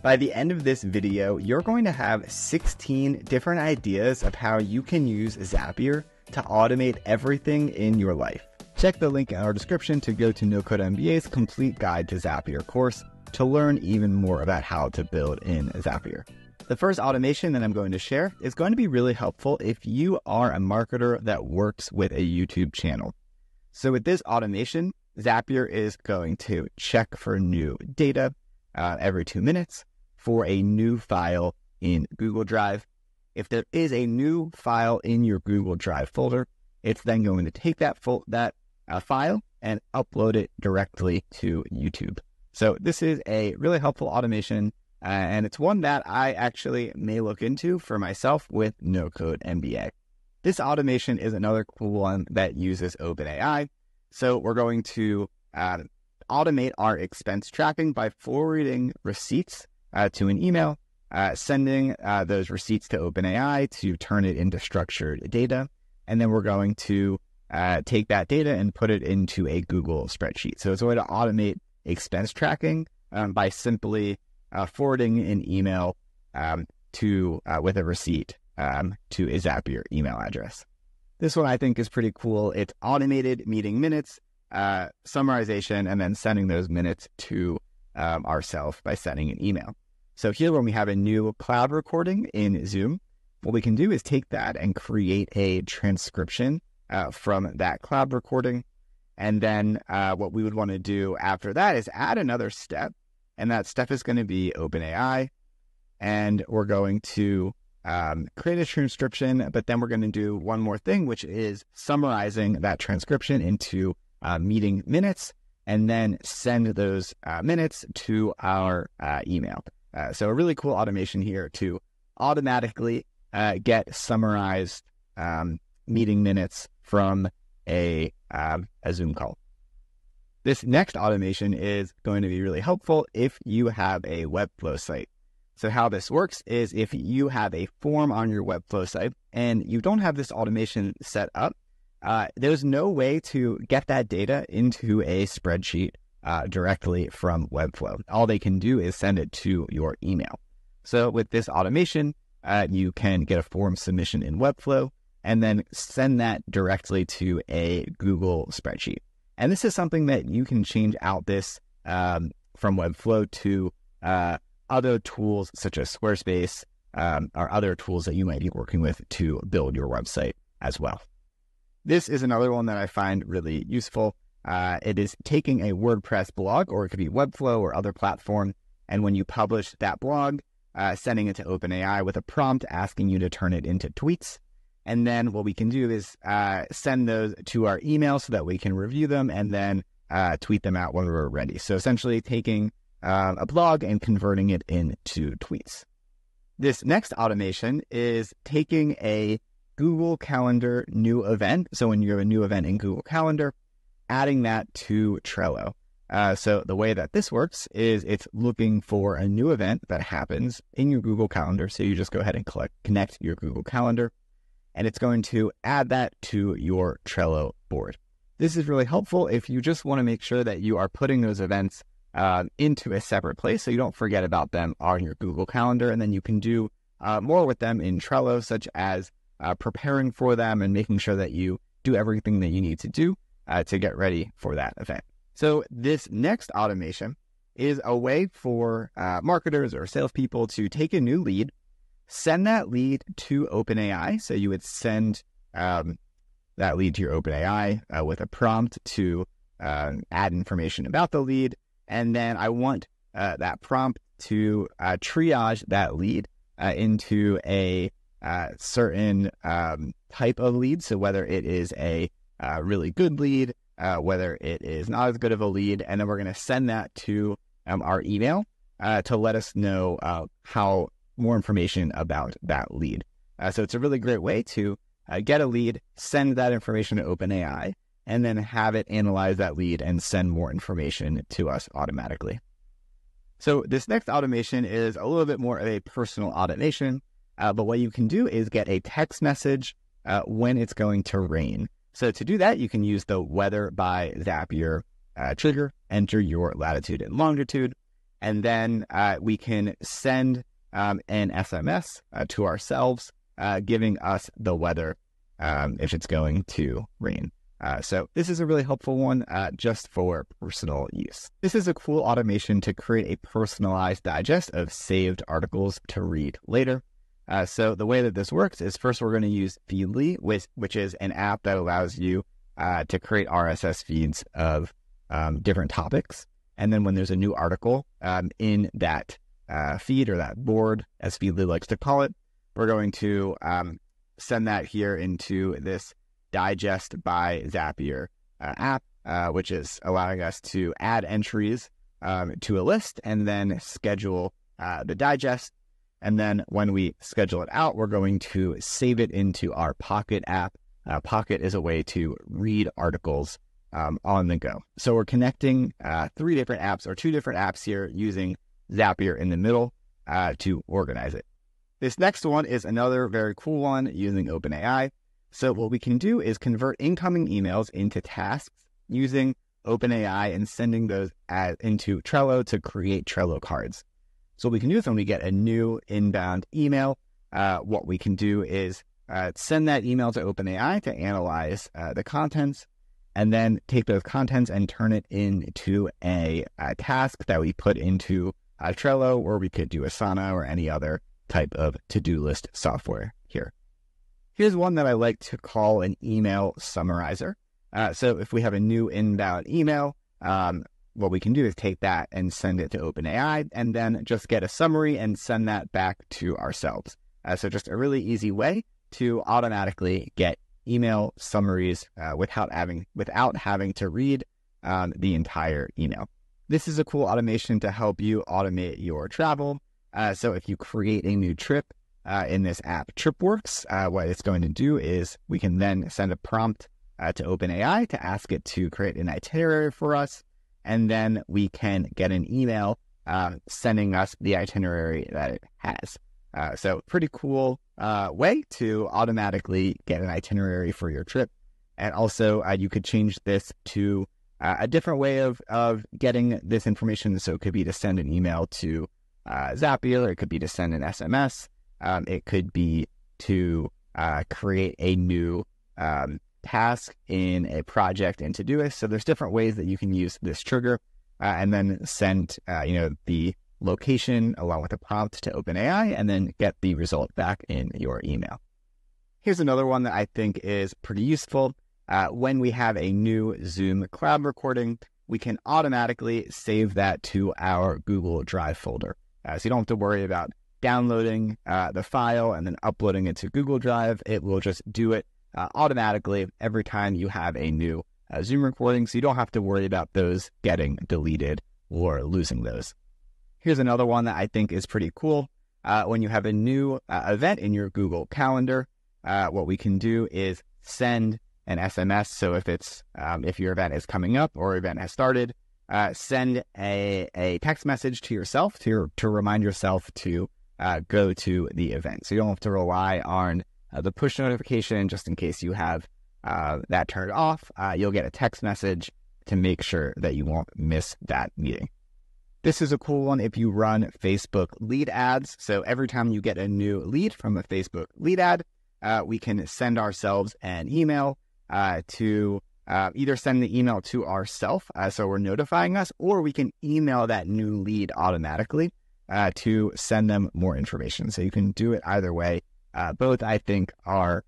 By the end of this video, you're going to have 16 different ideas of how you can use Zapier to automate everything in your life. Check the link in our description to go to No Code MBA's complete guide to Zapier course to learn even more about how to build in Zapier. The first automation that I'm going to share is going to be really helpful if you are a marketer that works with a YouTube channel. So with this automation, Zapier is going to check for new data uh, every two minutes for a new file in Google Drive. If there is a new file in your Google Drive folder, it's then going to take that fo- that uh, file and upload it directly to YouTube. So this is a really helpful automation, uh, and it's one that I actually may look into for myself with No Code MBA. This automation is another cool one that uses OpenAI. So we're going to uh, automate our expense tracking by forwarding receipts uh, to an email, uh, sending uh, those receipts to OpenAI to turn it into structured data. And then we're going to uh, take that data and put it into a Google spreadsheet. So it's a way to automate expense tracking um, by simply uh, forwarding an email um, to uh, with a receipt um, to a Zapier email address. This one I think is pretty cool. It's automated meeting minutes, summarization, and then sending those minutes to um, ourselves by sending an email. So here, when we have a new cloud recording in Zoom, what we can do is take that and create a transcription uh, from that cloud recording. And then uh, what we would want to do after that is add another step. And that step is going to be OpenAI. And we're going to um, create a transcription, but then we're going to do one more thing, which is summarizing that transcription into uh, meeting minutes and then send those uh, minutes to our uh, email. Uh, so a really cool automation here to automatically uh, get summarized um, meeting minutes from a, um, a Zoom call. This next automation is going to be really helpful if you have a Webflow site. So how this works is if you have a form on your Webflow site and you don't have this automation set up, uh, there's no way to get that data into a spreadsheet uh, directly from Webflow. All they can do is send it to your email. So with this automation, uh, you can get a form submission in Webflow and then send that directly to a Google spreadsheet. And this is something that you can change out this um, from Webflow to uh, other tools such as Squarespace um, or other tools that you might be working with to build your website as well. This is another one that I find really useful. Uh, it is taking a WordPress blog, or it could be Webflow or other platform, and when you publish that blog, uh, sending it to OpenAI with a prompt asking you to turn it into tweets. And then what we can do is uh, send those to our email so that we can review them and then uh, tweet them out when we're ready. So essentially taking uh, a blog and converting it into tweets. This next automation is taking a Google Calendar new event. So when you have a new event in Google Calendar, adding that to Trello. Uh, so the way that this works is it's looking for a new event that happens in your Google Calendar. So you just go ahead and collect, connect your Google Calendar, and it's going to add that to your Trello board. This is really helpful if you just want to make sure that you are putting those events uh, into a separate place so you don't forget about them on your Google Calendar, and then you can do uh, more with them in Trello, such as uh, preparing for them and making sure that you do everything that you need to do uh, to get ready for that event. So, this next automation is a way for uh, marketers or salespeople to take a new lead, send that lead to OpenAI. So, you would send um, that lead to your OpenAI uh, with a prompt to uh, add information about the lead. And then I want uh, that prompt to triage that lead into a uh, certain um, type of lead. So whether it is a uh, really good lead, uh, whether it is not as good of a lead, and then we're going to send that to um, our email uh, to let us know uh, how more information about that lead. So it's a really great way to get a lead, send that information to OpenAI, and then have it analyze that lead and send more information to us automatically. So this next automation is a little bit more of a personal automation. Uh, but what you can do is get a text message uh, when it's going to rain. So to do that, you can use the weather by Zapier uh, trigger, enter your latitude and longitude, And then uh, we can send um, an SMS uh, to ourselves, uh, giving us the weather um, if it's going to rain. Uh, so this is a really helpful one uh, just for personal use. This is a cool automation to create a personalized digest of saved articles to read later. Uh, so the way that this works is first we're going to use Feedly, which, which is an app that allows you uh, to create RSS feeds of um, different topics. And then when there's a new article um, in that uh, feed or that board, as Feedly likes to call it, we're going to um, send that here into this Digest by Zapier uh, app, uh, which is allowing us to add entries um, to a list and then schedule uh, the digest. And then when we schedule it out, we're going to save it into our Pocket app. Uh, Pocket is a way to read articles um, on the go. So we're connecting uh, three different apps or two different apps here using Zapier in the middle uh, to organize it. This next one is another very cool one using OpenAI. So what we can do is convert incoming emails into tasks using OpenAI and sending those as, into Trello to create Trello cards. So what we can do is when we get a new inbound email, uh, what we can do is uh, send that email to OpenAI to analyze uh, the contents and then take those contents and turn it into a, a task that we put into uh, Trello, or we could do Asana or any other type of to-do list software here. Here's one that I like to call an email summarizer. Uh, so if we have a new inbound email, um, what we can do is take that and send it to OpenAI and then just get a summary and send that back to ourselves. Uh, so just a really easy way to automatically get email summaries uh, without having without having to read um, the entire email. This is a cool automation to help you automate your travel. Uh, so if you create a new trip uh, in this app, TripWorks, uh, what it's going to do is we can then send a prompt uh, to OpenAI to ask it to create an itinerary for us, and then we can get an email uh, sending us the itinerary that it has. Uh, so pretty cool uh, way to automatically get an itinerary for your trip. And also, uh, you could change this to uh, a different way of, of getting this information. So it could be to send an email to uh, Zapier, or it could be to send an SMS. Um, it could be to create a new um, task in a project in Todoist. So there's different ways that you can use this trigger and then send, you know, the location along with a prompt to OpenAI and then get the result back in your email. Here's another one that I think is pretty useful. Uh, when we have a new Zoom cloud recording, we can automatically save that to our Google Drive folder. Uh, so you don't have to worry about downloading uh, the file and then uploading it to Google Drive. It will just do it uh, automatically every time you have a new uh, Zoom recording. So you don't have to worry about those getting deleted or losing those. Here's another one that I think is pretty cool. Uh, when you have a new uh, event in your Google Calendar, uh, what we can do is send an SMS. So if it's um, if your event is coming up or event has started, uh, send a, a text message to yourself to to remind yourself to go to the event. So you don't have to rely on uh, the push notification just in case you have that turned off. you'll get a text message to make sure that you won't miss that meeting. This is a cool one if you run Facebook lead ads. So every time you get a new lead from a Facebook lead ad, uh, we can send ourselves an email uh, to uh, either send the email to ourselves, uh, so we're notifying us, or we can email that new lead automatically uh, to send them more information. So you can do it either way. Uh, both, I think, are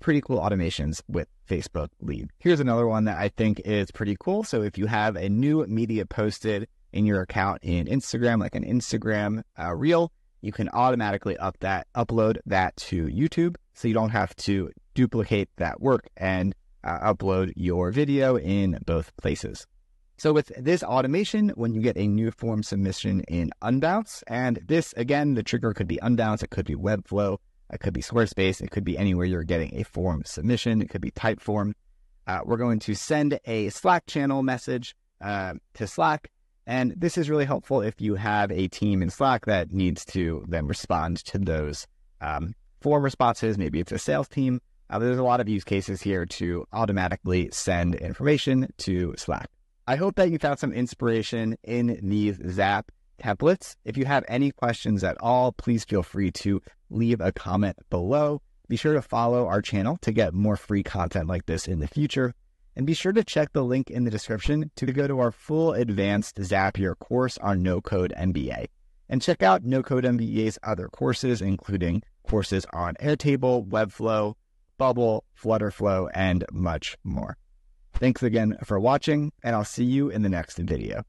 pretty cool automations with Facebook lead. Here's another one that I think is pretty cool. So if you have a new media posted, in your account in Instagram, like an Instagram uh, reel, you can automatically up that upload that to YouTube, so you don't have to duplicate that work and uh, upload your video in both places. So with this automation, when you get a new form submission in Unbounce, and this again, the trigger could be Unbounce, it could be Webflow, it could be Squarespace, it could be anywhere you're getting a form submission, it could be Typeform. Uh, we're going to send a Slack channel message uh, to Slack and this is really helpful if you have a team in Slack that needs to then respond to those um, form responses. Maybe it's a sales team. Uh, there's a lot of use cases here to automatically send information to Slack. I hope that you found some inspiration in these Zap templates. If you have any questions at all, please feel free to leave a comment below. Be sure to follow our channel to get more free content like this in the future. And be sure to check the link in the description to go to our full advanced Zapier course on No Code MBA. And check out No Code MBA's other courses, including courses on Airtable, Webflow, Bubble, Flutterflow, and much more. Thanks again for watching, and I'll see you in the next video.